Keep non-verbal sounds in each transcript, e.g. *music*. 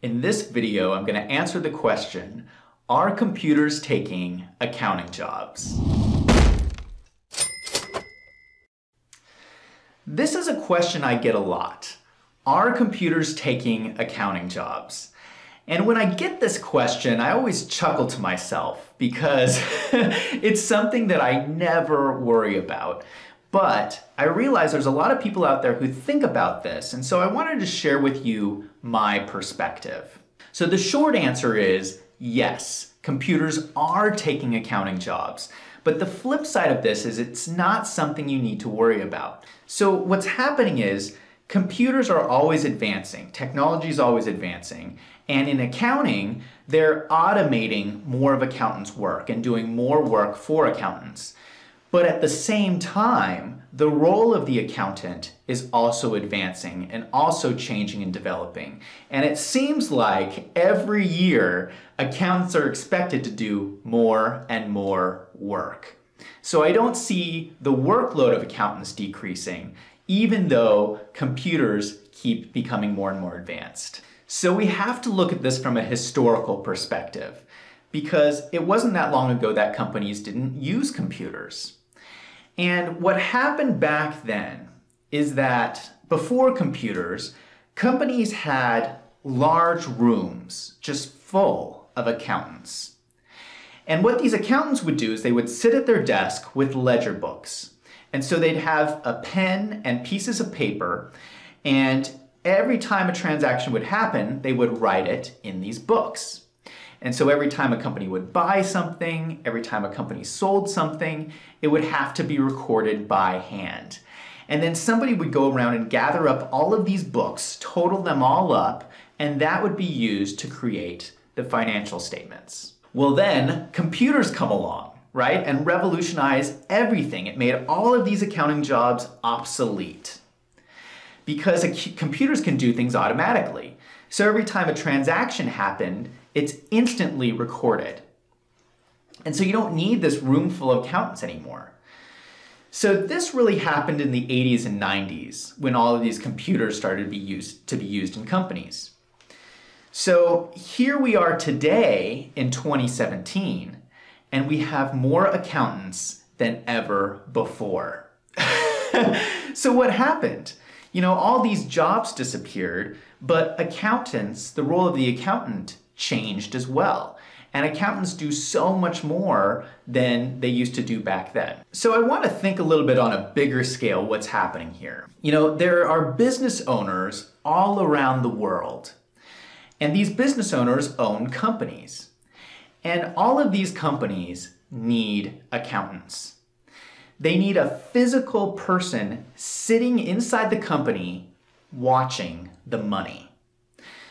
In this video, I'm going to answer the question, are computers taking accounting jobs? This is a question I get a lot. Are computers taking accounting jobs? And when I get this question, I always chuckle to myself because *laughs* it's something that I never worry about. But I realize there's a lot of people out there who think about this, and so I wanted to share with you my perspective. So the short answer is yes, computers are taking accounting jobs. But the flip side of this is it's not something you need to worry about. So what's happening is computers are always advancing, technology is always advancing, and in accounting, they're automating more of accountants' work and doing more work for accountants. But at the same time, the role of the accountant is also advancing and also changing and developing. And it seems like every year, accountants are expected to do more and more work. So I don't see the workload of accountants decreasing, even though computers keep becoming more and more advanced. So we have to look at this from a historical perspective because it wasn't that long ago that companies didn't use computers. And what happened back then is that before computers, companies had large rooms just full of accountants. And what these accountants would do is they would sit at their desk with ledger books. And so they'd have a pen and pieces of paper, and every time a transaction would happen, they would write it in these books. And so every time a company would buy something, every time a company sold something, it would have to be recorded by hand. And then somebody would go around and gather up all of these books, total them all up, and that would be used to create the financial statements. Well, then computers come along, right, and revolutionize everything. It made all of these accounting jobs obsolete because computers can do things automatically. So every time a transaction happened, it's instantly recorded. And so you don't need this room full of accountants anymore. So this really happened in the 80s and 90s when all of these computers started to be used, to be used in companies. So here we are today in 2017, and we have more accountants than ever before. *laughs* so what happened? You know, all these jobs disappeared, but accountants, the role of the accountant changed as well. And accountants do so much more than they used to do back then. So I want to think a little bit on a bigger scale what's happening here. You know, there are business owners all around the world. And these business owners own companies. And all of these companies need accountants. They need a physical person sitting inside the company watching the money.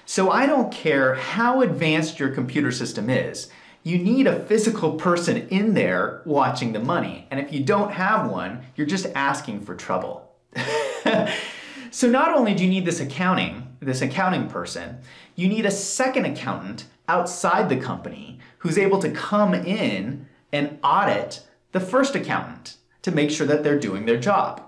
So I don't care how advanced your computer system is, you need a physical person in there watching the money. And if you don't have one, you're just asking for trouble. *laughs* so not only do you need this accounting, this accounting person, you need a second accountant outside the company who's able to come in and audit the first accountant to make sure that they're doing their job.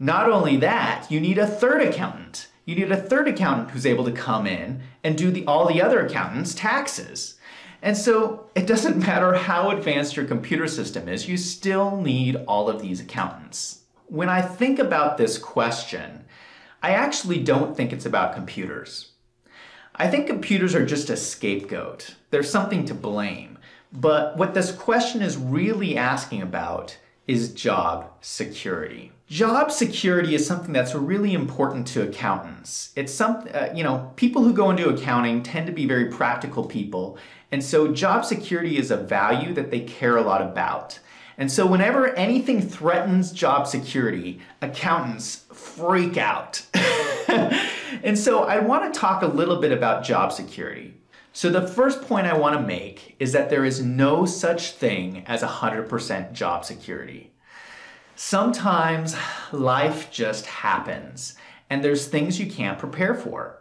Not only that, you need a third accountant you need a third accountant who's able to come in and do the, all the other accountants' taxes. And so it doesn't *laughs* matter how advanced your computer system is, you still need all of these accountants. When I think about this question, I actually don't think it's about computers. I think computers are just a scapegoat. There's something to blame. But what this question is really asking about is job security. Job security is something that's really important to accountants. It's some, uh, you know, people who go into accounting tend to be very practical people, and so job security is a value that they care a lot about. And so whenever anything threatens job security, accountants freak out. *laughs* and so I want to talk a little bit about job security. So the first point I want to make is that there is no such thing as 100% job security. Sometimes life just happens and there's things you can't prepare for.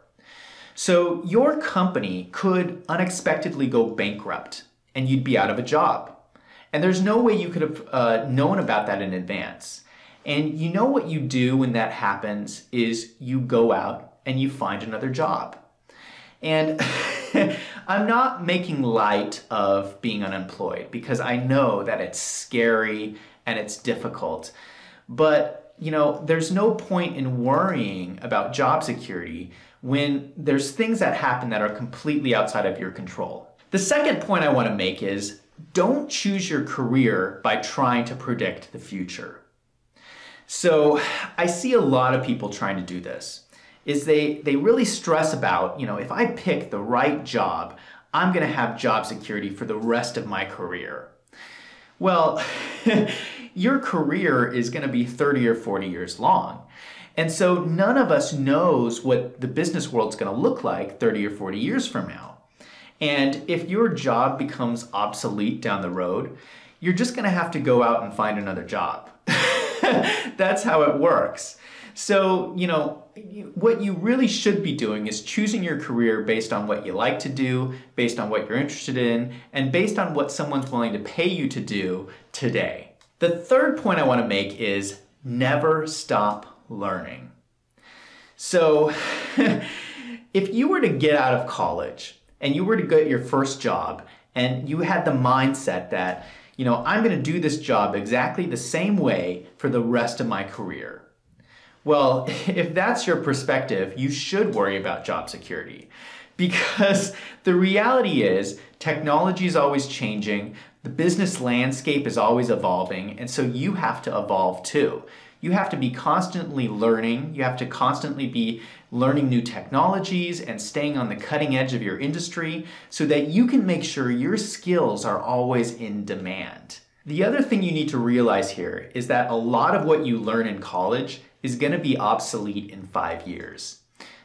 So your company could unexpectedly go bankrupt and you'd be out of a job. And there's no way you could have uh, known about that in advance. And you know what you do when that happens is you go out and you find another job. And *laughs* I'm not making light of being unemployed because I know that it's scary and it's difficult. But, you know, there's no point in worrying about job security when there's things that happen that are completely outside of your control. The second point I want to make is don't choose your career by trying to predict the future. So I see a lot of people trying to do this is they, they really stress about, you know, if I pick the right job, I'm gonna have job security for the rest of my career. Well, *laughs* your career is gonna be 30 or 40 years long. And so none of us knows what the business world's gonna look like 30 or 40 years from now. And if your job becomes obsolete down the road, you're just gonna have to go out and find another job. *laughs* That's how it works. So, you know, what you really should be doing is choosing your career based on what you like to do, based on what you're interested in, and based on what someone's willing to pay you to do today. The third point I want to make is never stop learning. So, *laughs* if you were to get out of college and you were to get your first job and you had the mindset that, you know, I'm going to do this job exactly the same way for the rest of my career well, *laughs* if that's your perspective, you should worry about job security *laughs* because the reality is technology is always changing, the business landscape is always evolving, and so you have to evolve too. You have to be constantly learning, you have to constantly be learning new technologies and staying on the cutting edge of your industry so that you can make sure your skills are always in demand. The other thing you need to realize here is that a lot of what you learn in college is going to be obsolete in five years.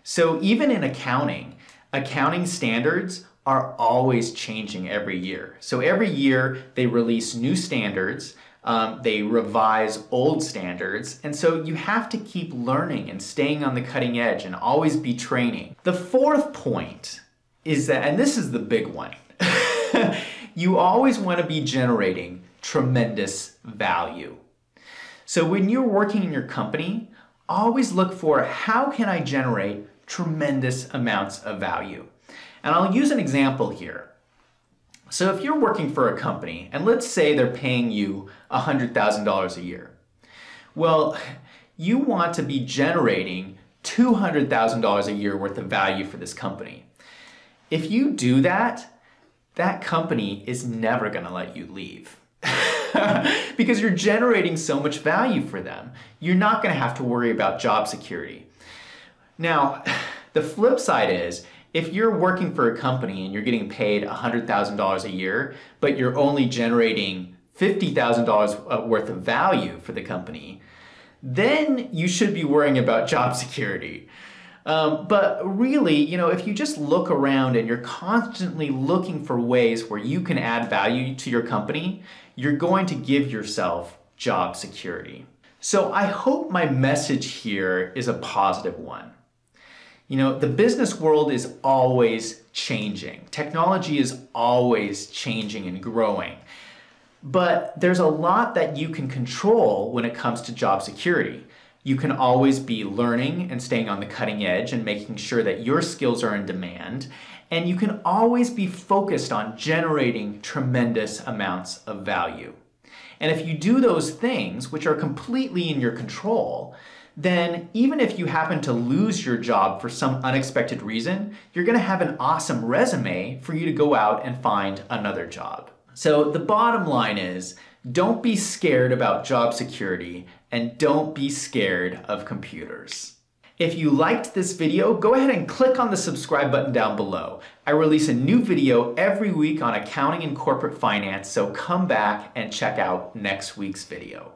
So even in accounting, accounting standards are always changing every year. So every year they release new standards, um, they revise old standards, and so you have to keep learning and staying on the cutting edge and always be training. The fourth point is that, and this is the big one, *laughs* you always want to be generating tremendous value. So when you're working in your company, always look for how can I generate tremendous amounts of value. And I'll use an example here. So if you're working for a company and let's say they're paying you $100,000 a year. Well, you want to be generating $200,000 a year worth of value for this company. If you do that, that company is never going to let you leave. *laughs* because you're generating so much value for them. You're not going to have to worry about job security. Now, *sighs* the flip side is if you're working for a company and you're getting paid $100,000 a year, but you're only generating $50,000 worth of value for the company, then you should be worrying about job *laughs* security. Um, but really, you know, if you just look around and you're constantly looking for ways where you can add value to your company, you're going to give yourself job security. So I hope my message here is a positive one. You know, the business world is always changing. Technology is always changing and growing. But there's a lot that you can control when it comes to job security. You can always be learning and staying on the cutting edge and making sure that your skills are in demand. And you can always be focused on generating tremendous amounts of value. And if you do those things, which are completely in your control, then even if you happen to lose your job for some unexpected reason, you're gonna have an awesome resume for you to go out and find another job. So the bottom line is don't be scared about job security and don't be scared of computers. If you liked this video, go ahead and click on the subscribe button down below. I release a new video every week on accounting and corporate finance, so come back and check out next week's video.